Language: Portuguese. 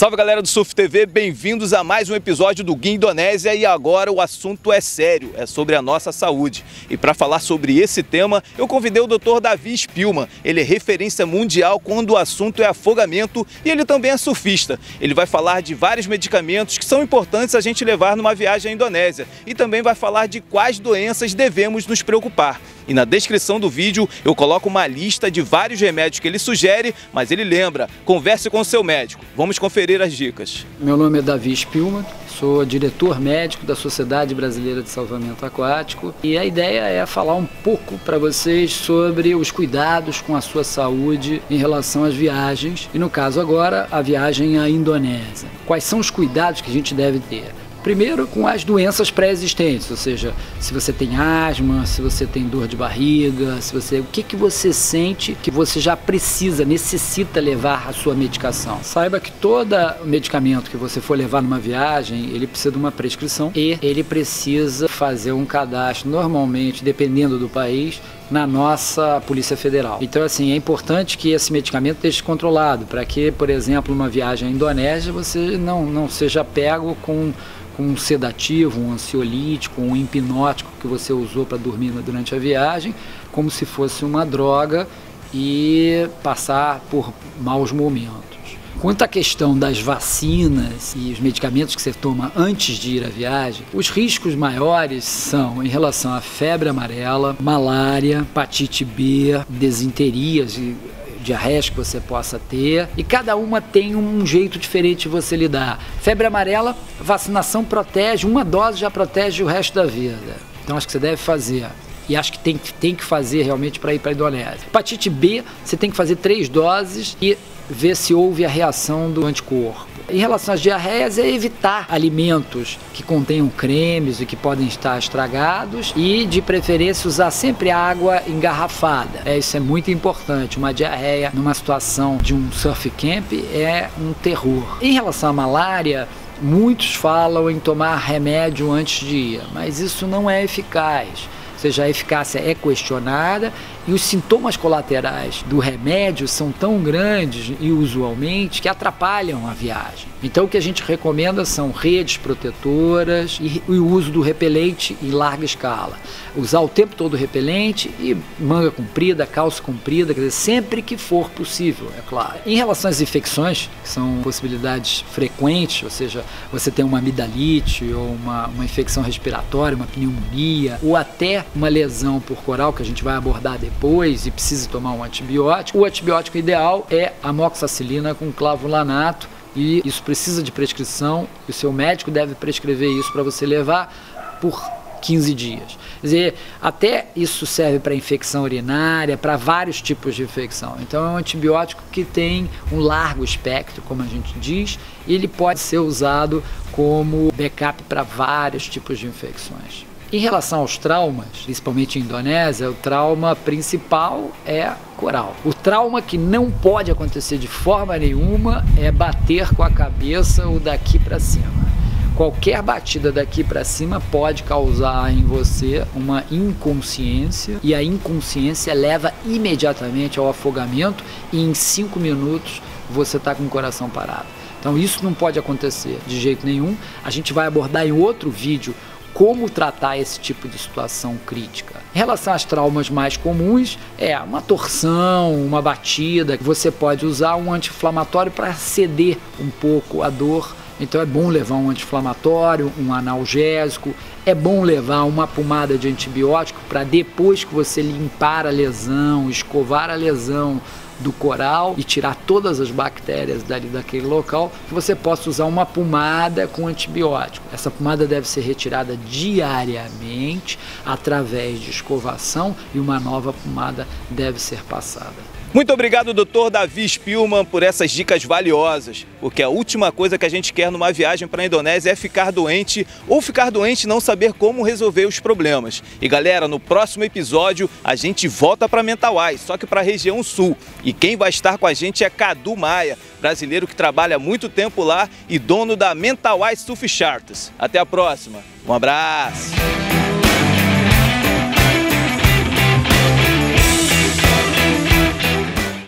Salve galera do Surf TV, bem-vindos a mais um episódio do Guia Indonésia e agora o assunto é sério, é sobre a nossa saúde. E para falar sobre esse tema, eu convidei o Dr. Davi Spilman. Ele é referência mundial quando o assunto é afogamento e ele também é surfista. Ele vai falar de vários medicamentos que são importantes a gente levar numa viagem à Indonésia e também vai falar de quais doenças devemos nos preocupar. E na descrição do vídeo eu coloco uma lista de vários remédios que ele sugere, mas ele lembra, converse com o seu médico. Vamos conferir as dicas. Meu nome é Davi Spilman, sou diretor médico da Sociedade Brasileira de Salvamento Aquático e a ideia é falar um pouco para vocês sobre os cuidados com a sua saúde em relação às viagens e no caso agora a viagem à Indonésia. Quais são os cuidados que a gente deve ter? Primeiro com as doenças pré-existentes, ou seja, se você tem asma, se você tem dor de barriga, se você, o que, que você sente que você já precisa, necessita levar a sua medicação. Saiba que todo medicamento que você for levar numa viagem, ele precisa de uma prescrição e ele precisa fazer um cadastro normalmente, dependendo do país, na nossa Polícia Federal. Então, assim, é importante que esse medicamento esteja controlado, para que, por exemplo, numa viagem à Indonésia, você não, não seja pego com um sedativo, um ansiolítico, um hipnótico que você usou para dormir durante a viagem, como se fosse uma droga e passar por maus momentos. Quanto à questão das vacinas e os medicamentos que você toma antes de ir à viagem, os riscos maiores são em relação à febre amarela, malária, hepatite B, desinterias e diarreias que você possa ter e cada uma tem um jeito diferente de você lidar. Febre amarela, vacinação protege, uma dose já protege o resto da vida. Então acho que você deve fazer. E acho que tem, tem que fazer realmente para ir para a Indonésia. Hepatite B, você tem que fazer três doses e ver se houve a reação do anticorpo. Em relação às diarreias, é evitar alimentos que contenham cremes e que podem estar estragados e, de preferência, usar sempre água engarrafada. É, isso é muito importante. Uma diarreia numa situação de um surf camp é um terror. Em relação à malária, muitos falam em tomar remédio antes de ir, mas isso não é eficaz seja, a eficácia é questionada e os sintomas colaterais do remédio são tão grandes e usualmente que atrapalham a viagem. Então o que a gente recomenda são redes protetoras e o uso do repelente em larga escala. Usar o tempo todo o repelente e manga comprida, calça comprida, quer dizer, sempre que for possível, é claro. Em relação às infecções, que são possibilidades frequentes, ou seja, você tem uma amidalite ou uma, uma infecção respiratória, uma pneumonia, ou até uma lesão por coral, que a gente vai abordar depois e precisa tomar um antibiótico, o antibiótico ideal é amoxicilina com clavulanato e isso precisa de prescrição o seu médico deve prescrever isso para você levar por 15 dias. Quer dizer, até isso serve para infecção urinária, para vários tipos de infecção. Então é um antibiótico que tem um largo espectro, como a gente diz, e ele pode ser usado como backup para vários tipos de infecções. Em relação aos traumas, principalmente em Indonésia, o trauma principal é coral. O trauma que não pode acontecer de forma nenhuma é bater com a cabeça ou daqui para cima. Qualquer batida daqui para cima pode causar em você uma inconsciência e a inconsciência leva imediatamente ao afogamento e em cinco minutos você está com o coração parado. Então isso não pode acontecer de jeito nenhum. A gente vai abordar em outro vídeo como tratar esse tipo de situação crítica. Em relação às traumas mais comuns, é uma torção, uma batida, você pode usar um anti-inflamatório para ceder um pouco a dor. Então é bom levar um anti-inflamatório, um analgésico, é bom levar uma pomada de antibiótico para depois que você limpar a lesão, escovar a lesão, do coral e tirar todas as bactérias dali daquele local, que você possa usar uma pomada com antibiótico. Essa pomada deve ser retirada diariamente através de escovação e uma nova pomada deve ser passada. Muito obrigado, doutor Davi Spilman, por essas dicas valiosas, porque a última coisa que a gente quer numa viagem para a Indonésia é ficar doente ou ficar doente e não saber como resolver os problemas. E galera, no próximo episódio a gente volta para Mentawai, só que para a região sul. E quem vai estar com a gente é Cadu Maia, brasileiro que trabalha há muito tempo lá e dono da Mentawai Surf Charters. Até a próxima, um abraço!